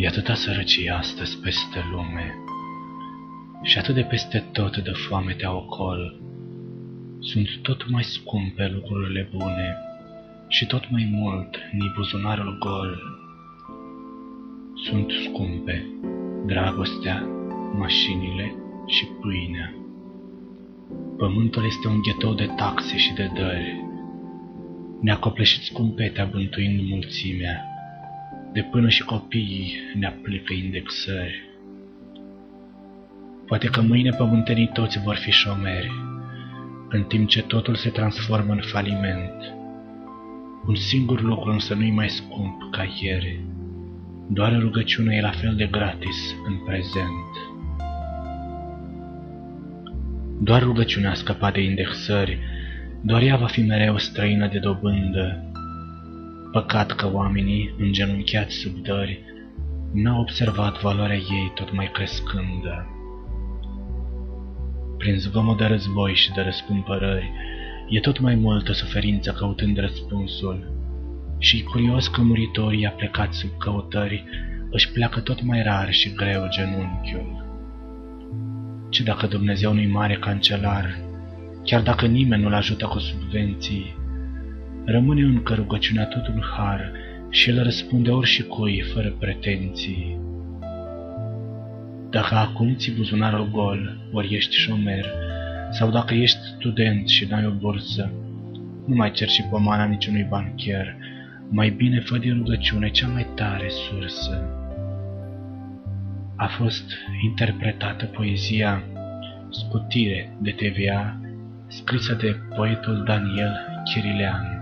E atâta sărăcie astăzi peste lume și atât de peste tot de foame te ocol. Sunt tot mai scumpe lucrurile bune și tot mai mult ni buzunarul gol. Sunt scumpe dragostea, mașinile și pâinea. Pământul este un ghetou de taxe și de dări. Ne-a copleșit scumpetea bântuind mulțimea, de până și copiii ne aplică indexări. Poate că mâine pământenii toți vor fi șomeri, în timp ce totul se transformă în faliment. Un singur lucru însă nu-i mai scump ca ieri. Doar rugăciunea e la fel de gratis în prezent. Doar rugăciunea a scăpat de indexări, doar ea va fi mereu străină de dobândă. Păcat că oamenii, îngenunchiați sub dări, n-au observat valoarea ei tot mai crescândă. Prin zgomot de război și de răscumpărări, e tot mai multă suferință căutând răspunsul, și curios că muritorii a plecat sub căutări își pleacă tot mai rar și greu genunchiul. Ce dacă Dumnezeu nu-i mare cancelar, chiar dacă nimeni nu-l ajută cu subvenții, rămâne încă rugăciunea totul har și el răspunde ori și cui, fără pretenții. Dacă acum ți buzunarul gol, ori ești șomer, sau dacă ești student și n-ai o bursă, nu mai cer și pomana niciunui bancher, mai bine fă din rugăciune cea mai tare sursă. A fost interpretată poezia Scutire de TVA, scrisă de poetul Daniel Chirilean.